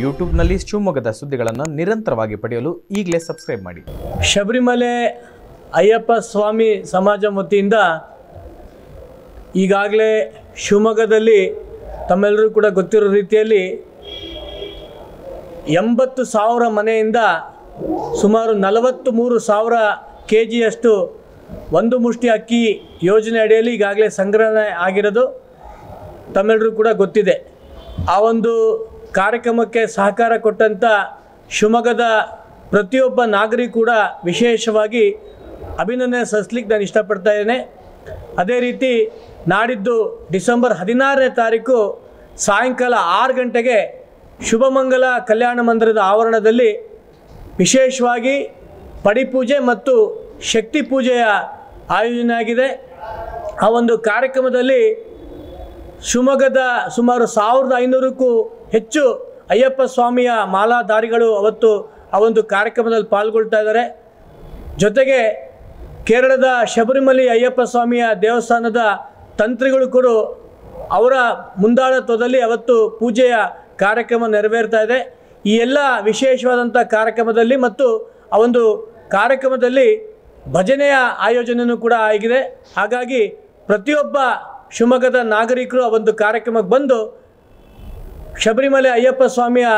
ಯೂಟ್ಯೂಬ್ನಲ್ಲಿ ಶಿವಮೊಗ್ಗದ ಸುದ್ದಿಗಳನ್ನು ನಿರಂತರವಾಗಿ ಪಡೆಯಲು ಈಗಲೇ ಸಬ್ಸ್ಕ್ರೈಬ್ ಮಾಡಿ. ಶಬರಿಮಲೆ ಅಯ್ಯಪ್ಪ ಸ್ವಾಮಿ ಸಮಾಜ ವತಿಯಿಂದ ಈಗಾಗಲೇ ಶಿವಮೊಗ್ಗದಲ್ಲಿ ತಮ್ಮೆಲ್ಲರೂ ಕೂಡ ಗೊತ್ತಿರೋ ರೀತಿಯಲ್ಲಿ ಎಂಬತ್ತು ಸಾವಿರ ಮನೆಯಿಂದ ಸುಮಾರು ನಲವತ್ತು ಮೂರು ಸಾವಿರ ಕೆ ಜಿಯಷ್ಟು ಒಂದು ಮುಷ್ಟಿ ಅಕ್ಕಿ ಯೋಜನೆ ಅಡಿಯಲ್ಲಿ ಈಗಾಗಲೇ ಸಂಗ್ರಹಣೆ ಆಗಿರೋದು ತಮ್ಮೆಲ್ಲರೂ ಕೂಡ ಗೊತ್ತಿದೆ. ಆ ಒಂದು ಕಾರ್ಯಕ್ರಮಕ್ಕೆ ಸಹಕಾರ ಕೊಟ್ಟಂಥ ಶಿವಮೊಗ್ಗದ ಪ್ರತಿಯೊಬ್ಬ ನಾಗರಿಕ ಕೂಡ ವಿಶೇಷವಾಗಿ ಅಭಿನಂದನೆ ಸಲ್ಲಿಸ್ಲಿಕ್ಕೆ ನಾನು ಇಷ್ಟಪಡ್ತಾ ಇದ್ದೇನೆ. ಅದೇ ರೀತಿ ನಾಡಿದ್ದು ಡಿಸೆಂಬರ್ ಹದಿನಾರನೇ ತಾರೀಕು ಸಾಯಂಕಾಲ ಆರು ಗಂಟೆಗೆ ಶುಭಮಂಗಲ ಕಲ್ಯಾಣ ಮಂದಿರದ ಆವರಣದಲ್ಲಿ ವಿಶೇಷವಾಗಿ ಪಡಿಪೂಜೆ ಮತ್ತು ಶಕ್ತಿ ಪೂಜೆಯ ಆಯೋಜನೆ ಆಗಿದೆ. ಆ ಒಂದು ಕಾರ್ಯಕ್ರಮದಲ್ಲಿ ಶಿವಮೊಗ್ಗದ ಸುಮಾರು ಸಾವಿರದ ಐನೂರಕ್ಕೂ ಹೆಚ್ಚು ಅಯ್ಯಪ್ಪ ಸ್ವಾಮಿಯ ಮಾಲಾಧಾರಿಗಳು ಅವತ್ತು ಆ ಒಂದು ಕಾರ್ಯಕ್ರಮದಲ್ಲಿ ಪಾಲ್ಗೊಳ್ತಾ ಇದ್ದಾರೆ. ಜೊತೆಗೆ ಕೇರಳದ ಶಬರಿಮಲೆ ಅಯ್ಯಪ್ಪ ಸ್ವಾಮಿಯ ದೇವಸ್ಥಾನದ ತಂತ್ರಿಗಳು ಕೂಡ ಅವರ ಮುಂದಾಳತ್ವದಲ್ಲಿ ಅವತ್ತು ಪೂಜೆಯ ಕಾರ್ಯಕ್ರಮ ನೆರವೇರ್ತಾ ಇದೆ. ಈ ಎಲ್ಲ ವಿಶೇಷವಾದಂಥ ಕಾರ್ಯಕ್ರಮದಲ್ಲಿ ಮತ್ತು ಆ ಒಂದು ಕಾರ್ಯಕ್ರಮದಲ್ಲಿ ಭಜನೆಯ ಆಯೋಜನೆಯೂ ಕೂಡ ಆಗಿದೆ. ಹಾಗಾಗಿ ಪ್ರತಿಯೊಬ್ಬ ಶಿವಮೊಗ್ಗದ ನಾಗರಿಕರು ಆ ಒಂದು ಕಾರ್ಯಕ್ರಮಕ್ಕೆ ಬಂದು ಶಬರಿಮಲೆ ಅಯ್ಯಪ್ಪ ಸ್ವಾಮಿಯ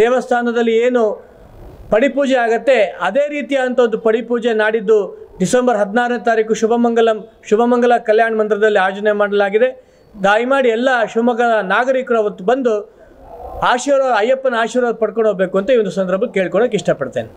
ದೇವಸ್ಥಾನದಲ್ಲಿ ಏನು ಪಡಿಪೂಜೆ ಆಗತ್ತೆ, ಅದೇ ರೀತಿಯಾದಂಥ ಒಂದು ಪಡಿಪೂಜೆ ನಾಡಿದ್ದು ಡಿಸೆಂಬರ್ ಹದಿನಾರನೇ ತಾರೀಕು ಶುಭಮಂಗಲಂ, ಶುಭಮಂಗಲ ಕಲ್ಯಾಣ ಮಂದಿರದಲ್ಲಿ ಆಯೋಜನೆ ಮಾಡಲಾಗಿದೆ. ದಯಮಾಡಿ ಎಲ್ಲ ಶಿವಮೊಗ್ಗದ ನಾಗರಿಕರು ಅವತ್ತು ಬಂದು ಆಶೀರ್ವಾದ, ಅಯ್ಯಪ್ಪನ ಆಶೀರ್ವಾದ ಪಡ್ಕೊಂಡು ಹೋಗಬೇಕು ಅಂತ ಈ ಒಂದು ಸಂದರ್ಭ ಕೇಳ್ಕೊಳಕ್ಕೆ ಇಷ್ಟಪಡ್ತೇನೆ.